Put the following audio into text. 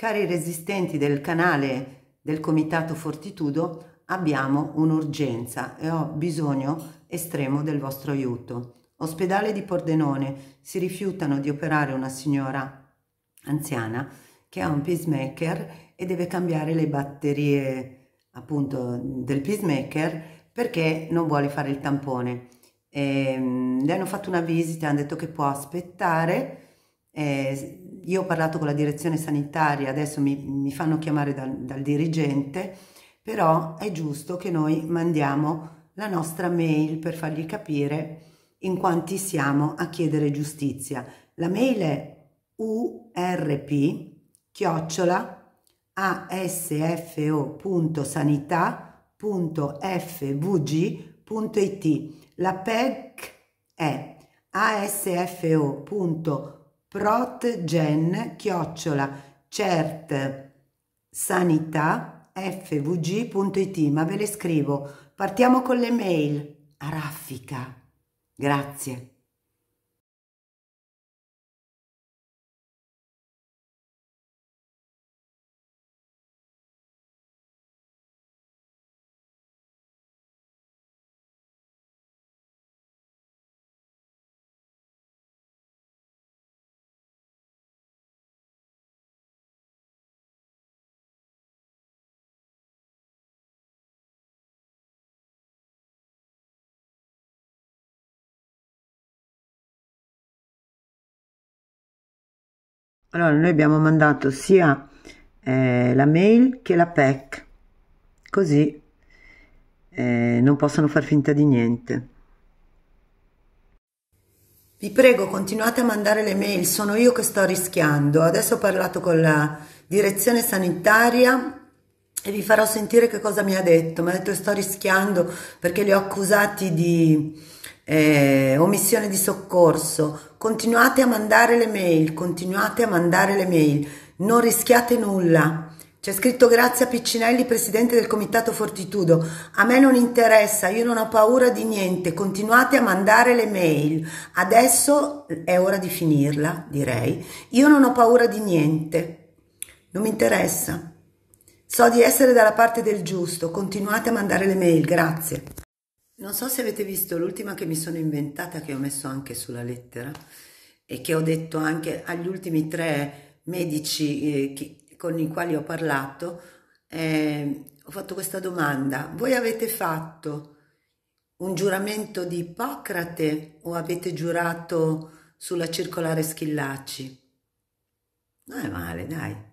Cari resistenti del canale del Comitato Fortitudo, abbiamo un'urgenza e ho bisogno estremo del vostro aiuto. Ospedale di Pordenone si rifiutano di operare una signora anziana che ha un pacemaker e deve cambiare le batterie appunto del pacemaker perché non vuole fare il tampone. E, ehm, le hanno fatto una visita, hanno detto che può aspettare. E, io ho parlato con la direzione sanitaria, adesso mi, mi fanno chiamare dal, dal dirigente, però è giusto che noi mandiamo la nostra mail per fargli capire in quanti siamo a chiedere giustizia. La mail è urp chiocciola asfo.sanità.fvg.it la PEC è asfo.sanità protgen chiocciola cert sanità fvg.it ma ve le scrivo. Partiamo con le mail. A raffica. Grazie Allora, noi abbiamo mandato sia eh, la mail che la PEC, così eh, non possono far finta di niente. Vi prego, continuate a mandare le mail, sono io che sto rischiando. Adesso ho parlato con la direzione sanitaria e vi farò sentire che cosa mi ha detto. Mi ha detto che sto rischiando perché li ho accusati di eh, omissione di soccorso, continuate a mandare le mail, continuate a mandare le mail, non rischiate nulla. C'è scritto grazie a Piccinelli, presidente del comitato Fortitudo. A me non interessa, io non ho paura di niente, continuate a mandare le mail. Adesso è ora di finirla, direi. Io non ho paura di niente, non mi interessa. So di essere dalla parte del giusto, continuate a mandare le mail, grazie. Non so se avete visto l'ultima che mi sono inventata, che ho messo anche sulla lettera e che ho detto anche agli ultimi tre medici eh, che, con i quali ho parlato. Eh, ho fatto questa domanda. Voi avete fatto un giuramento di Ippocrate o avete giurato sulla circolare Schillaci? Non è male, dai.